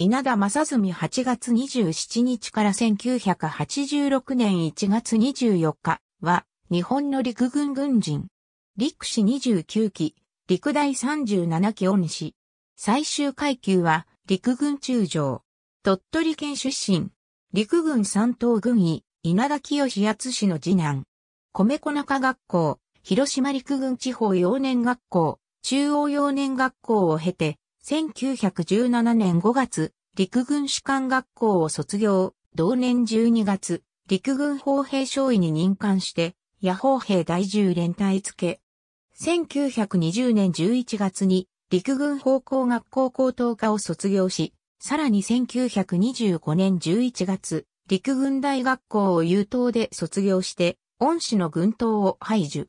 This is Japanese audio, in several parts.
稲田正純8月27日から1986年1月24日は、日本の陸軍軍人。陸士29期、陸大37期恩師。最終階級は、陸軍中将。鳥取県出身。陸軍三等軍医、稲田清志厚氏の次男。米粉中学校、広島陸軍地方幼年学校、中央幼年学校を経て、1917年5月、陸軍士官学校を卒業、同年12月、陸軍砲兵少尉に任官して、野砲兵第10連隊付け。1920年11月に陸軍砲工学校高等科を卒業し、さらに1925年11月、陸軍大学校を優等で卒業して、恩師の軍刀を排除。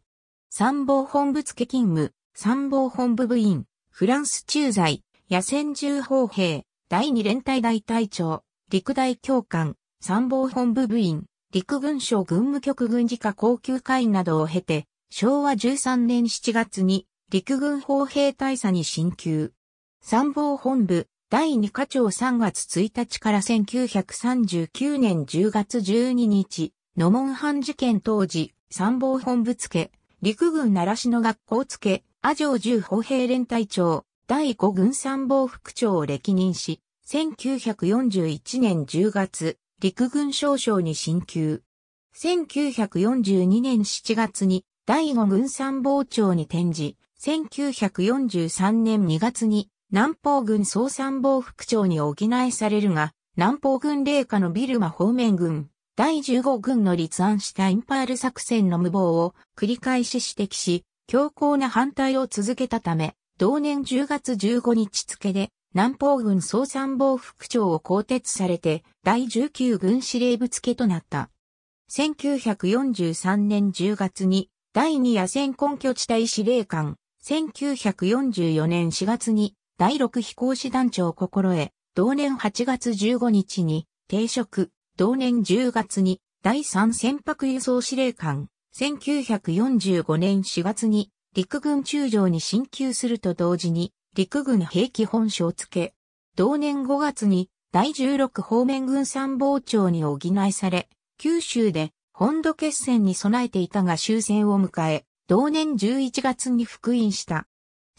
参謀本部付勤務、参謀本部部員、フランス駐在、野戦銃砲兵、第二連隊大隊長、陸大教官、参謀本部部員、陸軍省軍務局軍事課高級会員などを経て、昭和13年7月に陸軍砲兵大佐に進級。参謀本部第二課長3月1日から1939年10月12日、野門藩事件当時、参謀本部付、陸軍習志野学校付、阿城十歩兵連隊長、第五軍参謀副長を歴任し、1941年10月、陸軍少将に進級。1942年7月に第五軍参謀長に転じ、1943年2月に南方軍総参謀副長に補えされるが、南方軍霊下のビルマ方面軍、第15軍の立案したインパール作戦の無謀を繰り返し指摘し、強硬な反対を続けたため、同年10月15日付で南方軍総参謀副長を更迭されて第19軍司令部付となった。1943年10月に第2野戦根拠地帯司令官、1944年4月に第6飛行士団長を心得、同年8月15日に定職、同年10月に第3船舶輸送司令官、1945年4月に陸軍中将に進級すると同時に陸軍兵器本省付け、同年5月に第16方面軍参謀長に補いされ、九州で本土決戦に備えていたが終戦を迎え、同年11月に復員した。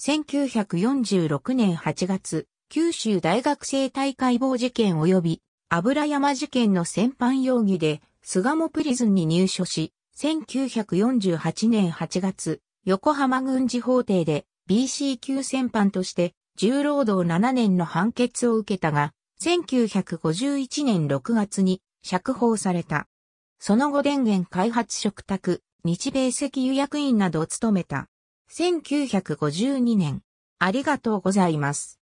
1946年8月、九州大学生大会棒事件及び油山事件の戦犯容疑で巣鴨プリズンに入所し、1948年8月、横浜軍事法廷で BC 級戦犯として重労働7年の判決を受けたが、1951年6月に釈放された。その後電源開発食卓、日米石油役員などを務めた。1952年。ありがとうございます。